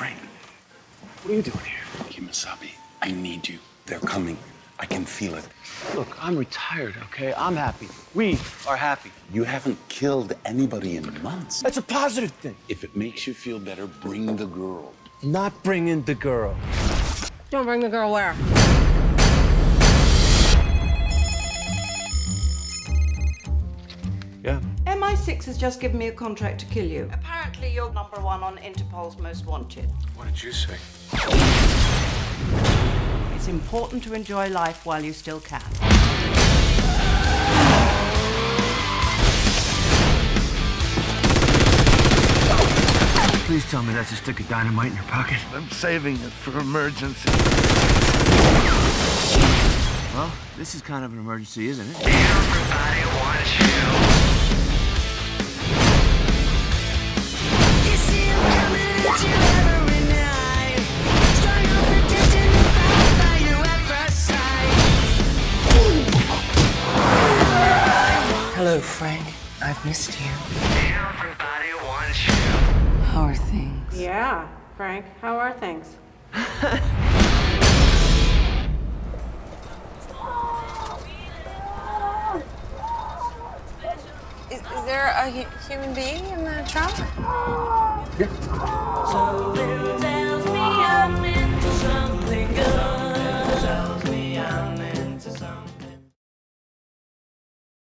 What are you doing here? Kemosabe, I need you. They're coming. I can feel it. Look, I'm retired, okay? I'm happy. We are happy. You haven't killed anybody in months. That's a positive thing. If it makes you feel better, bring the girl. Not bringing the girl. Don't bring the girl where? Yeah. MI6 has just given me a contract to kill you. Apparently, you're number one on Interpol's most wanted. What did you say? It's important to enjoy life while you still can. Please tell me that's a stick of dynamite in your pocket. I'm saving it for emergency. Well, this is kind of an emergency, isn't it? Everybody wants you. You Frank. I've missed you. Everybody wants you. How are things? Yeah, Frank, how are things? Is, is there a hu- human being in the trunk? Something